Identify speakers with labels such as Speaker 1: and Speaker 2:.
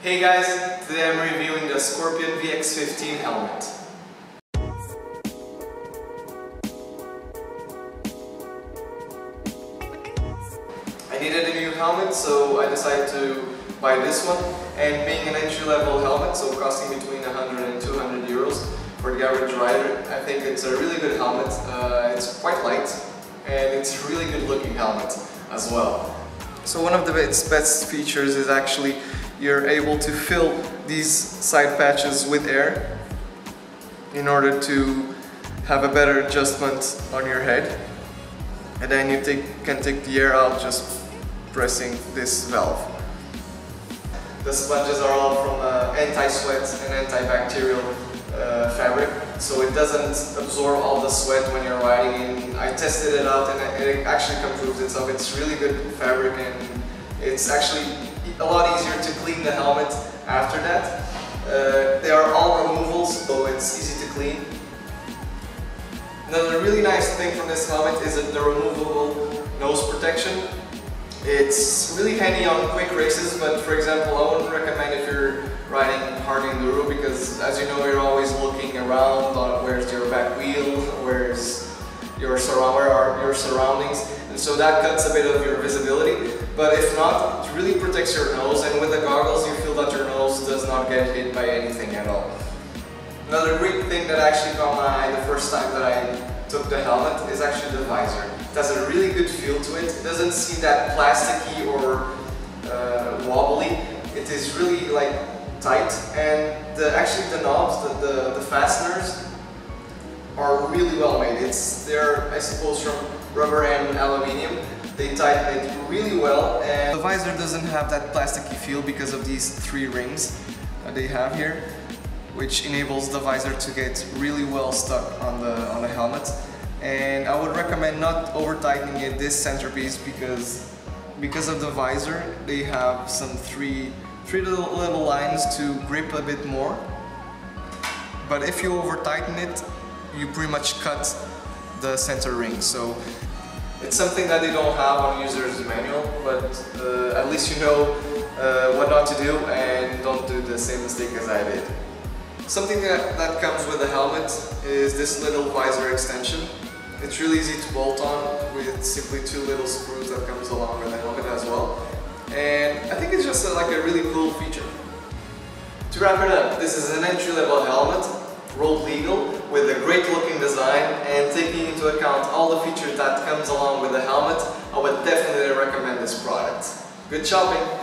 Speaker 1: Hey guys, today I'm reviewing the Scorpion VX15 helmet. I needed a new helmet so I decided to buy this one and being an entry-level helmet so costing between 100 and 200 euros for the average rider I think it's a really good helmet. Uh, it's quite light and it's really good looking helmet as well. So one of the its best features is actually you're able to fill these side patches with air in order to have a better adjustment on your head and then you take, can take the air out just pressing this valve. The sponges are all from uh, anti-sweat and antibacterial uh, fabric so it doesn't absorb all the sweat when you're riding in. Tested it out and it actually improves itself. It's really good fabric and it's actually a lot easier to clean the helmet after that. Uh, they are all removals so it's easy to clean. Another really nice thing from this helmet is that the removable nose protection. It's really handy on quick races, but for example, I wouldn't recommend if you're riding hard enduro because as you know, you're always looking around your, surround, your surroundings, and so that cuts a bit of your visibility. But if not, it really protects your nose, and with the goggles, you feel that your nose does not get hit by anything at all. Another great thing that actually caught my eye the first time that I took the helmet is actually the visor. It has a really good feel to it. It doesn't seem that plasticky or uh, wobbly. It is really like tight and the, actually the knobs, the, the, the, fasteners are really well made. It's They're, I suppose, from rubber and aluminium. They tighten it really well and the visor doesn't have that plasticky feel because of these three rings that they have here which enables the visor to get really well stuck on the, on the helmet and I would recommend not over tightening it this centerpiece because because of the visor they have some three three little, little lines to grip a bit more but if you over tighten it you pretty much cut the center ring so it's something that they don't have on user's manual but uh, at least you know uh, what not to do and don't do the same mistake as I did. Something that, that comes with the helmet is this little visor extension it's really easy to bolt on with simply two little screws that comes along with the helmet as well. And I think it's just a, like a really cool feature. To wrap it up, this is an entry-level helmet, road legal, with a great looking design and taking into account all the features that comes along with the helmet, I would definitely recommend this product. Good shopping!